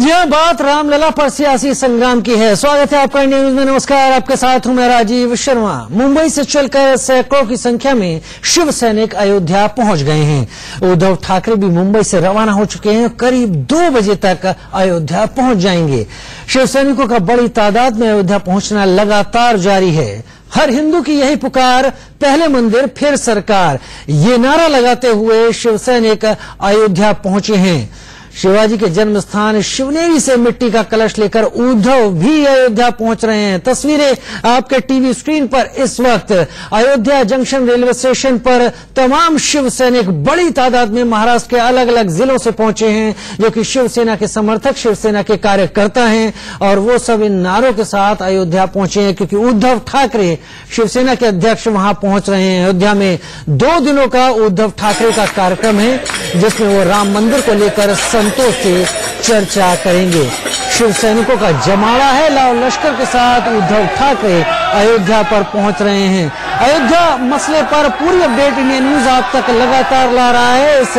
जी हाँ बात रामलला पर सियासी संग्राम की है। स्वागत है आपका इंडिया न्यूज़ में। नमस्कार, आपके साथ हूँ मैं राजीव शर्मा। मुंबई से चलकर सैकड़ों की संख्या में शिव सैनिक अयोध्या पहुँच गए हैं। उद्धव ठाकरे भी मुंबई से रवाना हो चुके हैं। करीब दो बजे तक अयोध्या पहुँच जाएँगे। शिव सैनिकों का बड़ी तादाद में अयोध्या पहुँचना लगातार जारी है। हर हिंदू की यही पुकार, पहले मंदिर, फिर सरकार। ये नारा लगाते हुए शिव सैनिक अयोध्या पहुँचे हैं। शिवाजी के जन्म स्थान शिवनेरी से मिट्टी का कलश लेकर उद्धव भी अयोध्या पहुँच रहे हैं। तस्वीरें आपके टीवी स्क्रीन पर इस वक्त। अयोध्या जंक्शन रेलवे स्टेशन पर तमाम शिव सैनिक बड़ी तादाद में महाराष्ट्र के अलग अलग जिलों से पहुँचे हैं, जो कि शिवसेना के समर्थक, शिवसेना के कार्यकर्ता हैं, और वो सब इन नारों के साथ अयोध्या पहुँचे हैं, क्योंकि उद्धव ठाकरे शिवसेना के अध्यक्ष वहाँ पहुँच रहे हैं। अयोध्या में दो दिनों का उद्धव ठाकरे का कार्यक्रम है, जिसमें वो राम मंदिर को लेकर संतों से चर्चा करेंगे। शिव सैनिकों का जमाड़ा है लाल लश्कर के साथ उद्धव ठाकरे अयोध्या पर पहुँच रहे हैं। अयोध्या मसले पर पूरी अपडेट इंडिया न्यूज़ आप तक लगातार ला रहा है। इस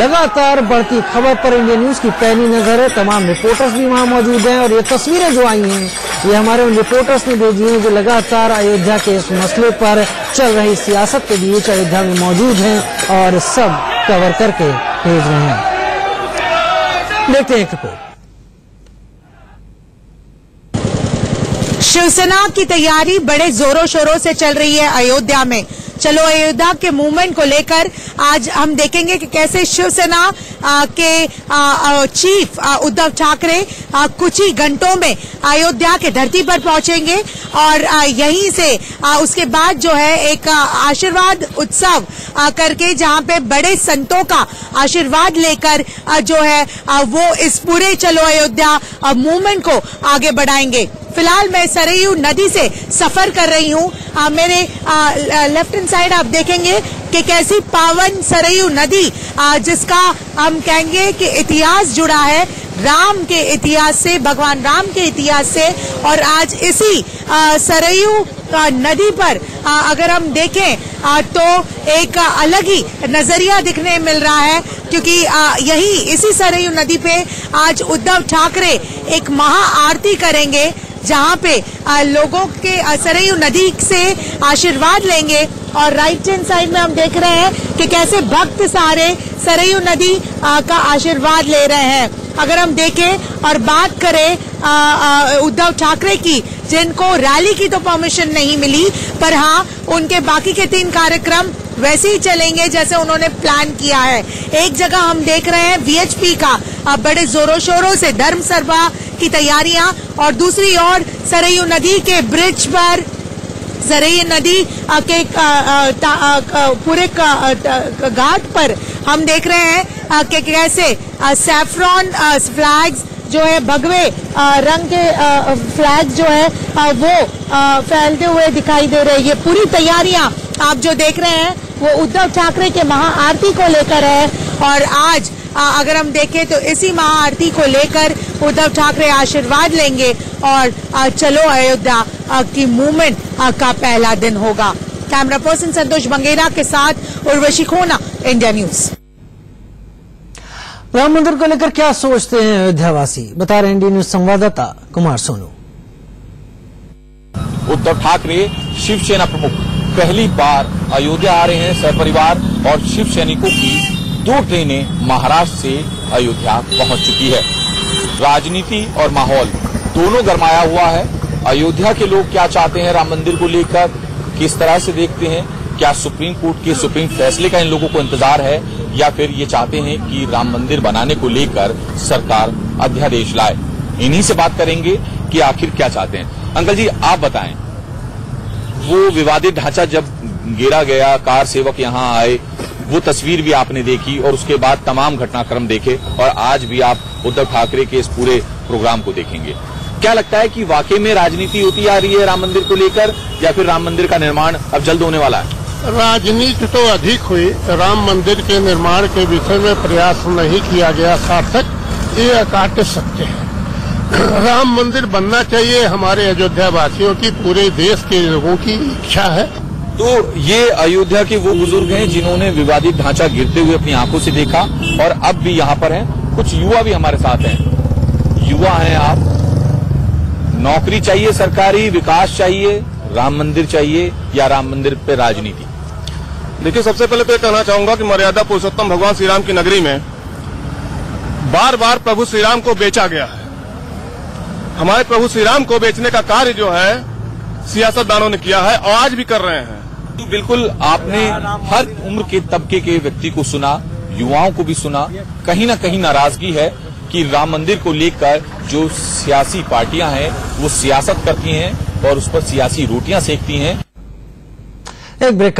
लगातार बढ़ती खबर पर इंडिया न्यूज़ की पैनी नज़र है। तमाम रिपोर्टर्स भी वहाँ मौजूद हैं और ये तस्वीरें जो आई हैं, ये हमारे उन रिपोर्टर्स ने भेजी हैं जो लगातार अयोध्या के इस मसले पर चल रही सियासत के बीच अयोध्या में मौजूद हैं और सब कवर करके भेज रहे हैं। देखते हैं एक रिपोर्ट शिवसेना की तैयारी बड़े जोरों शोरों से चल रही है अयोध्या में। चलो अयोध्या के मूवमेंट को लेकर आज हम देखेंगे कि कैसे शिवसेना के आ, चीफ उद्धव ठाकरे कुछ ही घंटों में अयोध्या के धरती पर पहुँचेंगे और यहीं से उसके बाद जो है एक आशीर्वाद उत्सव करके जहाँ पे बड़े संतों का आशीर्वाद लेकर जो है वो इस पूरे चलो अयोध्या मूवमेंट को आगे बढ़ाएँगे। फ़िलहाल मैं सरयू नदी से सफ़र कर रही हूँ। मेरे लेफ़्ट हैंड साइड आप देखेंगे कि कैसी पावन सरयू नदी आ, जिसका हम कहेंगे कि इतिहास जुड़ा है। राम के इतिहास से भगवान राम के इतिहास से और आज इसी सरयू नदी पर आ, अगर हम देखें आ, तो एक अलग ही नज़रिया दिखने मिल रहा है क्योंकि आ, यही इसी सरयू नदी पे आज उद्धव ठाकरे एक महा आरती करेंगे। जहाँ पे लोगों के सरयू नदी से आशीर्वाद लेंगे। और राइट हैंड साइड में हम देख रहे हैं कि कैसे भक्त सारे सरयू नदी का आशीर्वाद ले रहे हैं। अगर हम देखें और बात करें उद्धव ठाकरे की, जिनको रैली की तो परमिशन नहीं मिली, पर हाँ उनके बाकी के तीन कार्यक्रम वैसे ही चलेंगे जैसे उन्होंने प्लान किया है। एक जगह हम देख रहे हैं वीएचपी का। अब बड़े जोरों शोरों से धर्म सरबा की तैयारियाँ और दूसरी ओर सरयू नदी के ब्रिज पर सरयू नदी के पूरे घाट पर हम देख रहे हैं कि, कैसे सैफ्रॉन फ्लैग्स जो है, भगवे रंग के फ्लैग जो है वो फैलते हुए दिखाई दे रहे हैं। ये पूरी तैयारियाँ आप जो देख रहे हैं वो उद्धव ठाकरे के महाआरती को लेकर है और आज अगर हम देखें तो इसी महाआरती को लेकर उद्धव ठाकरे आशीर्वाद लेंगे और चलो अयोध्या की मूवमेंट का पहला दिन होगा। कैमरा पर्सन संतोष बंगेरा के साथ उर्वशी खोना इंडिया न्यूज़। राम मंदिर को लेकर क्या सोचते हैं अयोध्यावासी? बता रहे इंडिया न्यूज़ संवाददाता कुमार सोनू। उद्धव ठाकरे शिवसेना प्रमुख। पहली बार अयोध्या आ रहे हैं सपरिवार और शिव सैनिकों की दो ट्रेनें महाराष्ट्र से अयोध्या पहुँच चुकी है। राजनीति और माहौल दोनों गरमाया हुआ है। अयोध्या के लोग क्या चाहते हैं राम मंदिर को लेकर? किस तरह से देखते हैं? क्या सुप्रीम कोर्ट के सुप्रीम फैसले का इन लोगों को इंतज़ार है? या फिर ये चाहते हैं कि राम मंदिर बनाने को लेकर सरकार अध्यादेश लाए? इन्हीं से बात करेंगे कि आखिर क्या चाहते हैं। अंकल जी, आप बताएँ। वो विवादित ढांचा जब गिरा गया, कार सेवक यहाँ आए, वो तस्वीर भी आपने देखी और उसके बाद तमाम घटनाक्रम देखे और आज भी आप उद्धव ठाकरे के इस पूरे प्रोग्राम को देखेंगे। क्या लगता है कि वाकई में राजनीति होती आ रही है राम मंदिर को लेकर या फिर राम मंदिर का निर्माण अब जल्द होने वाला है? राजनीति तो अधिक हुई, राम मंदिर के निर्माण के विषय में प्रयास नहीं किया गया, सार्थक, ये अकाट्य सत्य है। राम मंदिर बनना चाहिए हमारे अयोध्या वासियों की पूरे देश के लोगों की इच्छा है। तो ये अयोध्या के वो बुज़ुर्ग हैं जिन्होंने विवादित ढांचा गिरते हुए अपनी आँखों से देखा और अब भी यहाँ पर हैं। कुछ युवा भी हमारे साथ हैं। युवा हैं आप। नौकरी चाहिए सरकारी विकास चाहिए राम मंदिर चाहिए या राम मंदिर पे राजनीति? देखिए सबसे पहले तो ये कहना चाहूँगा कि मर्यादा पुरुषोत्तम भगवान श्री राम की नगरी में बार बार प्रभु श्री राम को बेचा गया है। हमारे प्रभु श्री राम को बेचने का कार्य जो है सियासतदानों ने किया है और आज भी कर रहे हैं। तो बिल्कुल आपने हर उम्र के तबके के व्यक्ति को सुना युवाओं को भी सुना कहीं ना कहीं नाराज़गी है कि राम मंदिर को लेकर जो सियासी पार्टियाँ हैं वो सियासत करती हैं और उस पर सियासी रोटियाँ सेकती हैं। एक ब्रेक